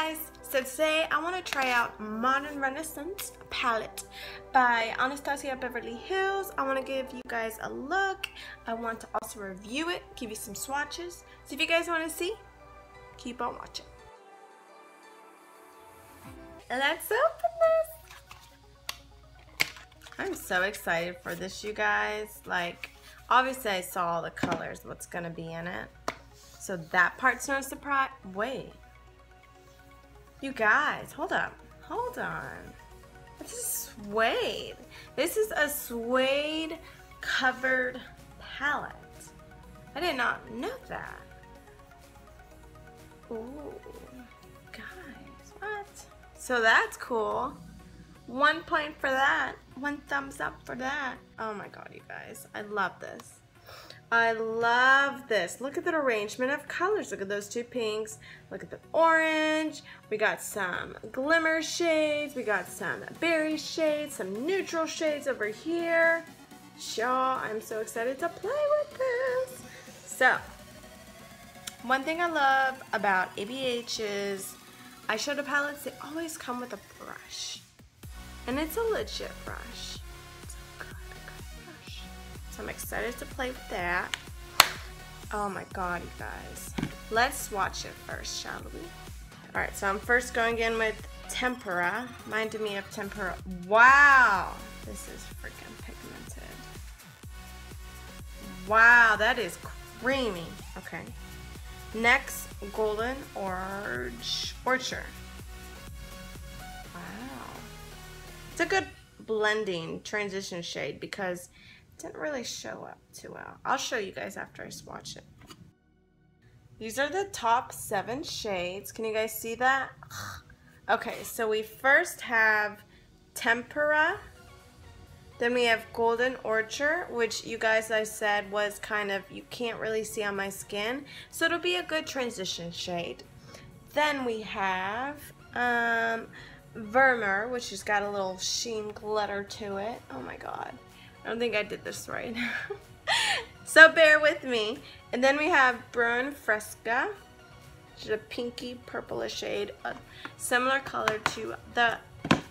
guys, so today I want to try out Modern Renaissance palette by Anastasia Beverly Hills. I want to give you guys a look. I want to also review it, give you some swatches. So if you guys want to see, keep on watching. Let's open this. I'm so excited for this, you guys. Like, obviously I saw all the colors, what's going to be in it. So that part's not a surprise. Wait. You guys, hold up. Hold on. This is suede. This is a suede covered palette. I did not know that. Ooh, guys, what? So that's cool. One point for that. One thumbs up for that. Oh my god, you guys. I love this. I love this. Look at the arrangement of colors. Look at those two pinks. Look at the orange. We got some glimmer shades. We got some berry shades, some neutral shades over here. Shaw, I'm so excited to play with this. So, one thing I love about ABH ABH's eyeshadow palettes, they always come with a brush. And it's a legit brush. I'm excited to play with that. Oh my god, you guys. Let's swatch it first, shall we? Alright, so I'm first going in with Tempera. Reminded me of Tempera. Wow! This is freaking pigmented. Wow, that is creamy. Okay. Next, Golden Orange Orchard. Wow. It's a good blending transition shade because didn't really show up too well. I'll show you guys after I swatch it. These are the top seven shades. Can you guys see that? Okay, so we first have Tempera. Then we have Golden Orchard, which you guys, I said, was kind of, you can't really see on my skin. So it'll be a good transition shade. Then we have um, Vermeer, which has got a little sheen glitter to it. Oh my god. Don't think I did this right. so bear with me. And then we have Buon Fresco, which is a pinky purplish shade, similar color to the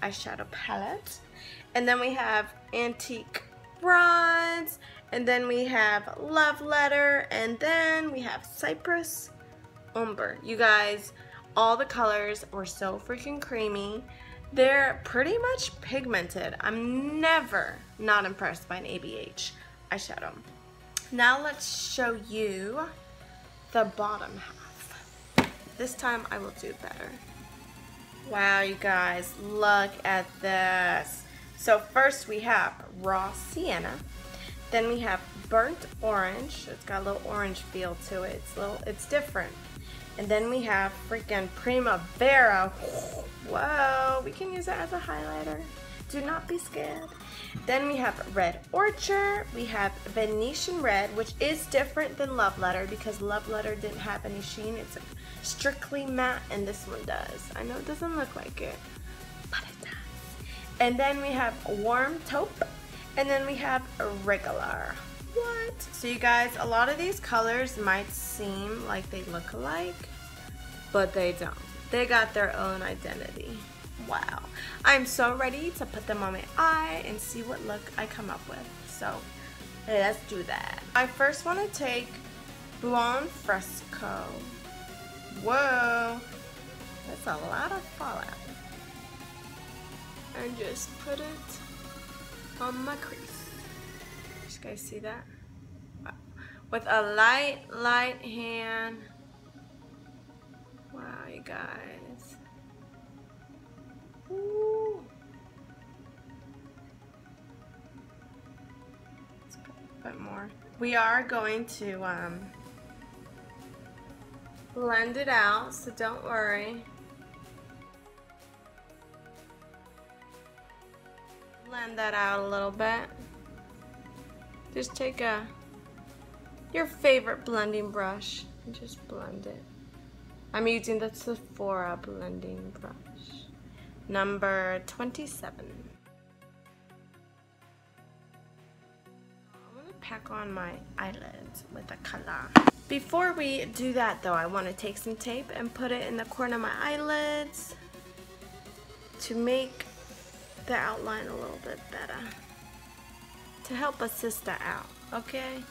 eyeshadow palette. And then we have Antique Bronze, and then we have Love Letter, and then we have Cyprus Umber. You guys, all the colors were so freaking creamy. They're pretty much pigmented. I'm never not impressed by an ABH eyeshadow. Now let's show you the bottom half. This time I will do better. Wow, you guys, look at this. So first we have raw sienna. Then we have burnt orange. It's got a little orange feel to it. It's little, it's different. And then we have freaking Primavera. Whoa, we can use that as a highlighter. Do not be scared. Then we have Red Orchard. We have Venetian Red, which is different than Love Letter because Love Letter didn't have any sheen. It's strictly matte and this one does. I know it doesn't look like it, but it does. And then we have Warm Taupe. And then we have Realgar. What? So you guys, a lot of these colors might seem like they look alike, but they don't. They got their own identity. Wow. I'm so ready to put them on my eye and see what look I come up with. So let's do that. I first want to take Buon Fresco. Whoa. That's a lot of fallout. And just put it on my crease. You guys see that? With a light, light hand. Guys. Let's put a bit more. We are going to um, blend it out, so don't worry. Blend that out a little bit. Just take a your favorite blending brush and just blend it. I'm using the Sephora blending brush. Number 27. I'm gonna pack on my eyelids with a color. Before we do that though, I want to take some tape and put it in the corner of my eyelids to make the outline a little bit better. To help assist that out, okay?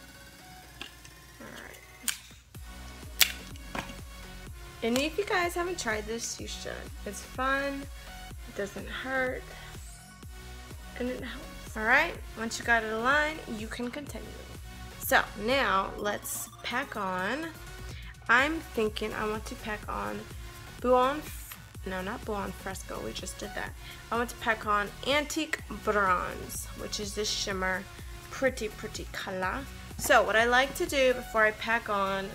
And if you guys haven't tried this, you should. It's fun, it doesn't hurt, and it helps. Alright, once you got it aligned, you can continue. So now let's pack on. I'm thinking I want to pack on Buon, no not Buon Fresco, we just did that. I want to pack on Antique Bronze, which is this shimmer, pretty pretty color. So what I like to do before I pack on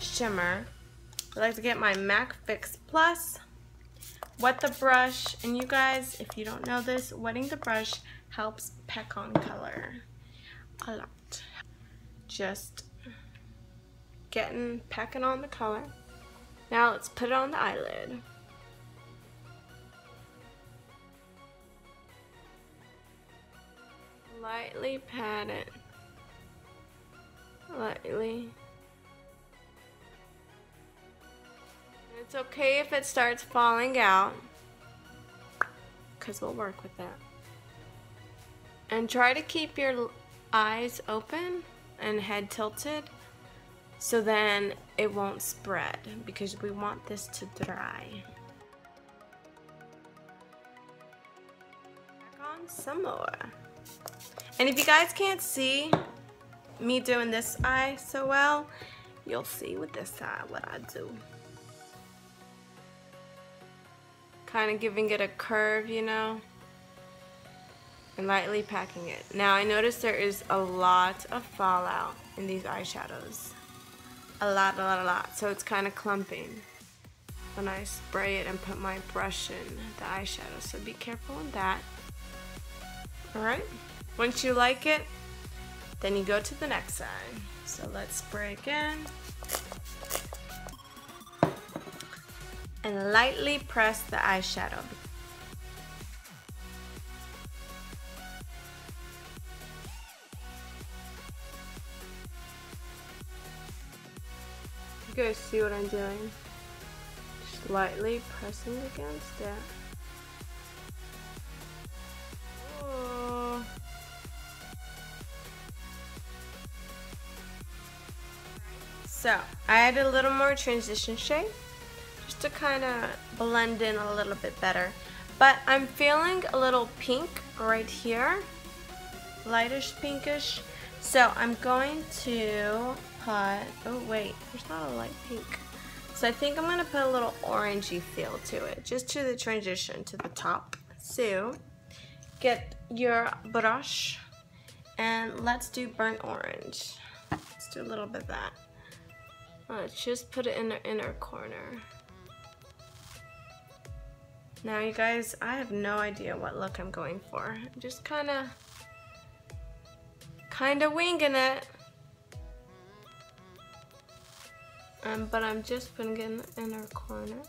shimmer, I like to get my MAC Fix Plus, wet the brush, and you guys, if you don't know this, wetting the brush helps pack on color a lot just getting, packing on the color. Now let's put it on the eyelid. Lightly pat it. Lightly. It's okay if it starts falling out because we'll work with that. And try to keep your eyes open and head tilted so then it won't spread because we want this to dry. Back on some more. And if you guys can't see me doing this eye so well, you'll see with this eye what I do. Kind of giving it a curve, you know and lightly packing it. Now I notice there is a lot of fallout in these eyeshadows. A lot, a lot, a lot. So it's kind of clumping when I spray it and put my brush in the eyeshadow. So be careful with that. Alright, once you like it, then you go to the next side. So let's spray again. And lightly press the eyeshadow You guys see what I'm doing? Just lightly pressing against it. So, I add a little more transition shade to kind of blend in a little bit better. But I'm feeling a little pink right here, lightish pinkish. So I'm going to put, oh wait, there's not a light pink. So I think I'm gonna put a little orangey feel to it, just to the transition to the top. So get your brush and let's do burnt orange. Let's do a little bit of that. Let's just put it in the inner corner. Now you guys, I have no idea what look I'm going for. I'm just kind of, kind of winging it. Um, but I'm just putting it in the inner corner.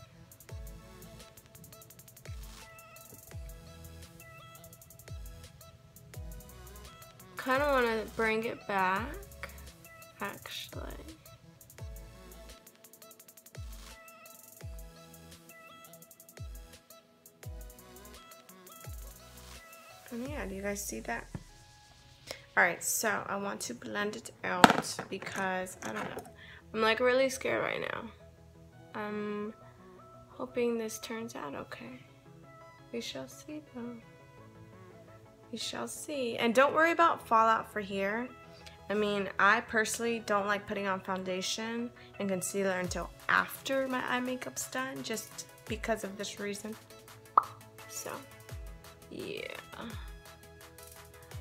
Kind of want to bring it back, actually. Yeah, do you guys see that? Alright, so I want to blend it out because, I don't know, I'm like really scared right now. I'm hoping this turns out okay. We shall see though. We shall see. And don't worry about fallout for here. I mean, I personally don't like putting on foundation and concealer until after my eye makeup's done, just because of this reason. So, yeah.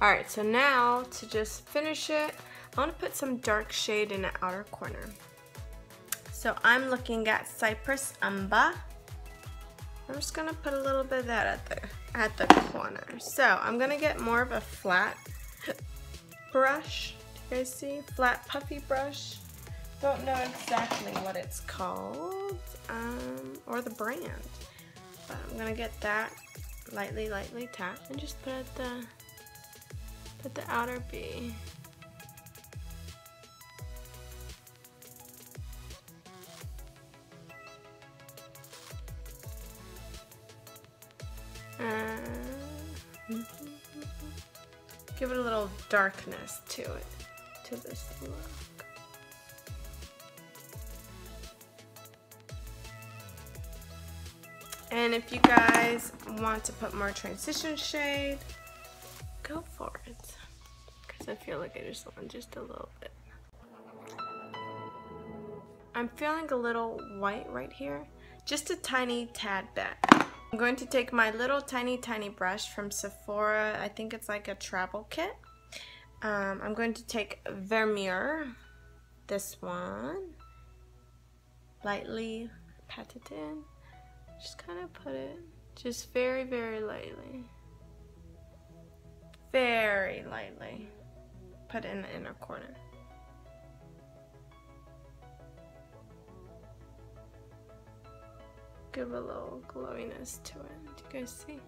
Alright, so now to just finish it, I want to put some dark shade in the outer corner. So I'm looking at Cyprus Umber. I'm just gonna put a little bit of that at the at the corner. So I'm gonna get more of a flat brush. Do you guys see? Flat puffy brush. Don't know exactly what it's called um, or the brand. But I'm gonna get that lightly, lightly tap and just put out the put the outer B. Uh, mm-hmm. Give it a little darkness to it, to this look. And if you guys want to put more transition shade, go for it. Because I feel like I just want just a little bit. I'm feeling a little white right here. Just a tiny tad bit. I'm going to take my little tiny tiny brush from Sephora. I think it's like a travel kit. Um, I'm going to take Vermeer, this one, lightly pat it in. Just kind of put it, just very, very lightly. Very lightly. Put it in the inner corner. Give a little glowiness to it. Do you guys see? You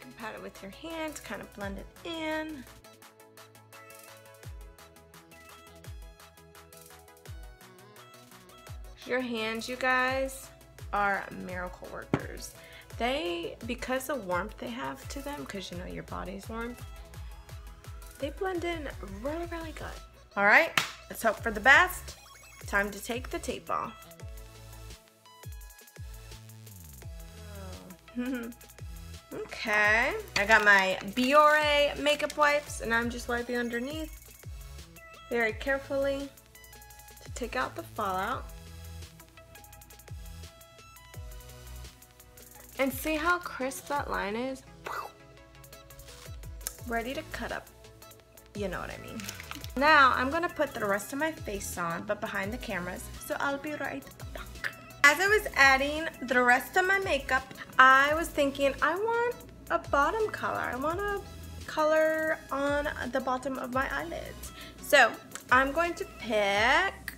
can pat it with your hand, kind of blend it in. Your hands, you guys, are miracle workers. They, because the warmth they have to them, because you know your body's warm, they blend in really, really good. All right, let's hope for the best. Time to take the tape off. okay, I got my Biore makeup wipes and I'm just wiping underneath very carefully to take out the fallout. And see how crisp that line is? Ready to cut up. You know what I mean. Now, I'm gonna put the rest of my face on, but behind the cameras, so I'll be right back. As I was adding the rest of my makeup, I was thinking I want a bottom color. I want a color on the bottom of my eyelids. So, I'm going to pick,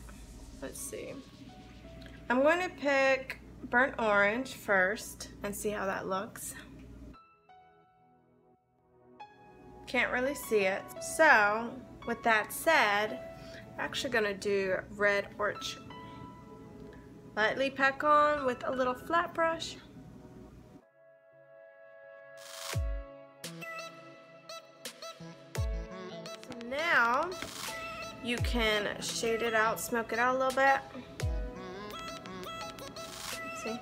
let's see. I'm going to pick burnt orange first and see how that looks. Can't really see it. So, with that said, I'm actually gonna do red orchard. Lightly pack on with a little flat brush. So now, you can shade it out, smoke it out a little bit. See?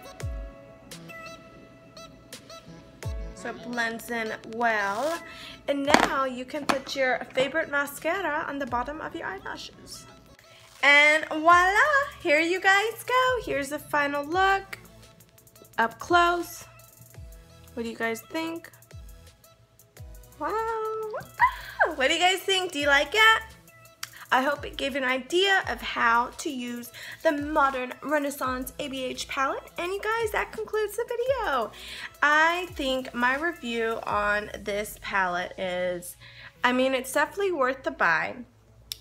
So it blends in well. And now you can put your favorite mascara on the bottom of your eyelashes. And voila, here you guys go. Here's the final look. Up close. What do you guys think? Wow. What do you guys think? Do you like it? I hope it gave you an idea of how to use the Modern Renaissance ABH palette. And you guys, that concludes the video. I think my review on this palette is, I mean, it's definitely worth the buy.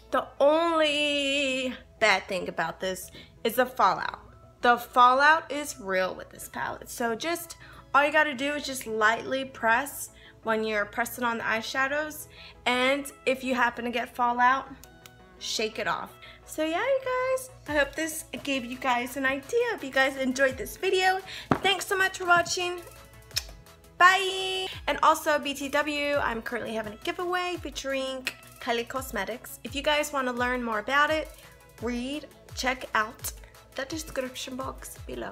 The only bad thing about this is the fallout. The fallout is real with this palette. So just, all you gotta do is just lightly press when you're pressing on the eyeshadows. And if you happen to get fallout, shake it off. So yeah, you guys, I hope this gave you guys an idea. If you guys enjoyed this video, thanks so much for watching. Bye! And also, BTW, I'm currently having a giveaway featuring Kylie Cosmetics. If you guys want to learn more about it, read, check out the description box below.